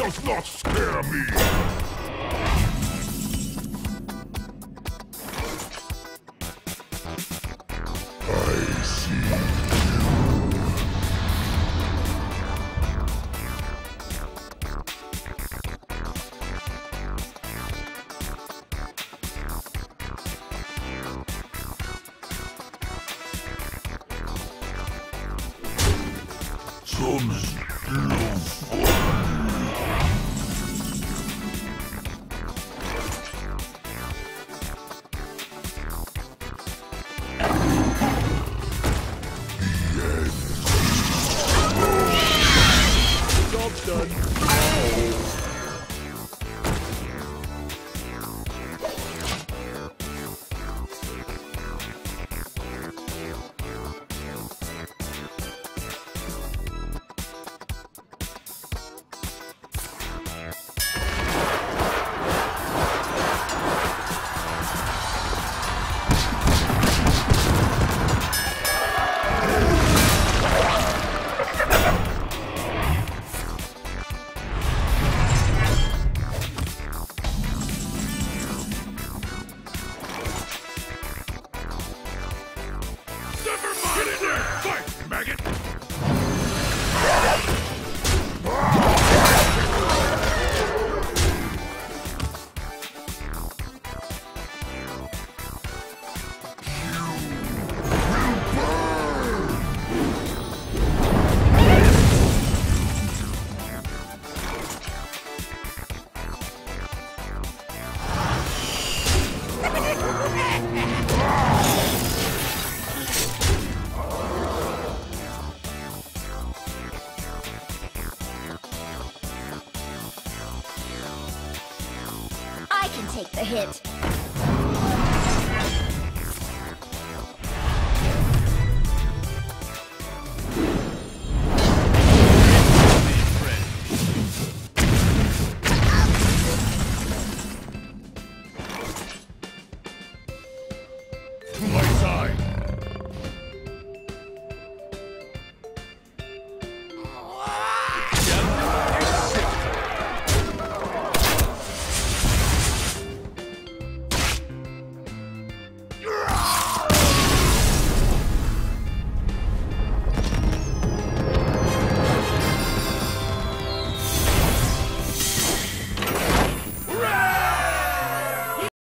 does not scare me! Some Job's can take the hit.